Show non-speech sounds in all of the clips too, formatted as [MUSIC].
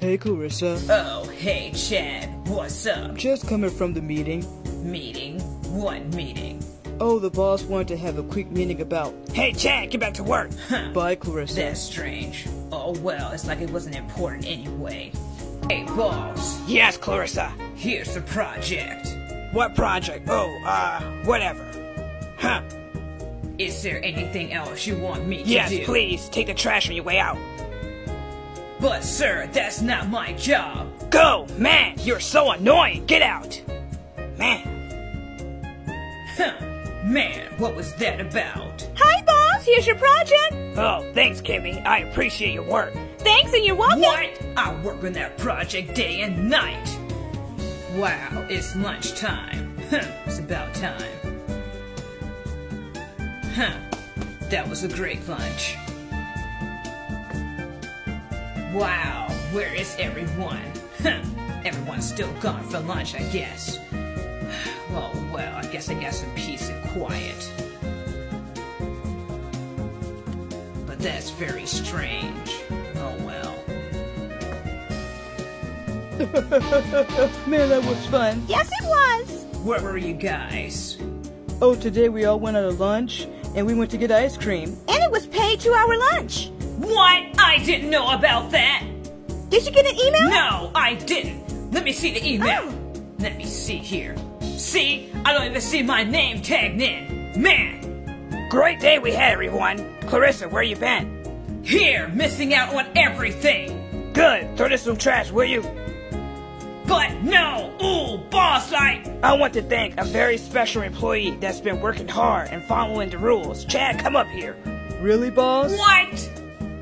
Hey, Clarissa. Oh, hey, Chad. What's up? Just coming from the meeting. Meeting? What meeting? Oh, the boss wanted to have a quick meeting about. Hey, Chad, get back to work. Bye, Clarissa. That's strange. Oh, well, it's like it wasn't important anyway. Hey, boss. Yes, Clarissa. Here's the project. What project? Oh, uh, whatever. Huh. Is there anything else you want me to Yes, do? Yes, please, take the trash on your way out. But, sir, that's not my job. Go! Man, you're so annoying! Get out! Man. Huh. Man, what was that about? Hi, boss. Here's your project. Oh, thanks, Kimmy. I appreciate your work. Thanks, and you're welcome. What? I work on that project day and night. Wow, it's lunchtime. Huh, it's about time. Huh, that was a great lunch. Wow, where is everyone? Everyone's still gone for lunch, I guess. Oh, well, I guess I got some peace and quiet. But that's very strange. Oh well. [LAUGHS] Man, that was fun. Yes, it was. Where were you guys? Oh, today we all went out to lunch and we went to get ice cream. And it was paid to our lunch. What? I didn't know about that! Did you get an email? No, I didn't! Let me see the email. Oh. Let me see here. See? I don't even see my name tagged in. Man! Great day we had, everyone. Clarissa, where you been? Here, missing out on everything! Good. Throw this some trash, will you? But no! Ooh, boss, I. I want to thank a very special employee that's been working hard and following the rules. Chad, come up here. Really, boss? What?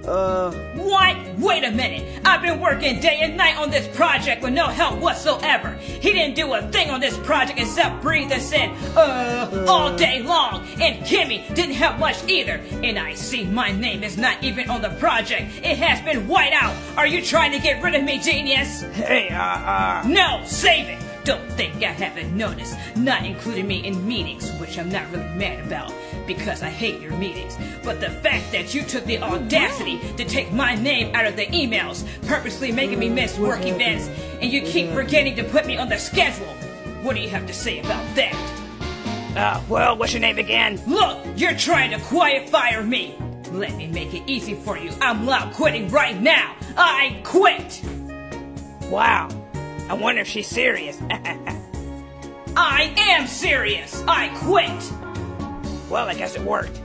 Uh, What? Wait a minute. I've been working day and night on this project with no help whatsoever. He didn't do a thing on this project except breathe and said, uh, all day long. And Kimmy didn't help much either. And I see my name is not even on the project. It has been white out. Are you trying to get rid of me, genius? Hey, uh, uh. No, save it. Don't think I haven't noticed. Not including me in meetings, which I'm not really mad about because I hate your meetings. But the fact that you took the audacity to take my name out of the emails, purposely making me miss work events, and you keep forgetting to put me on the schedule. What do you have to say about that? Uh, well, what's your name again? Look, you're trying to quiet fire me. Let me make it easy for you. I'm loud quitting right now. I quit. Wow. I wonder if she's serious. [LAUGHS] I am serious. I quit. well, I guess it worked.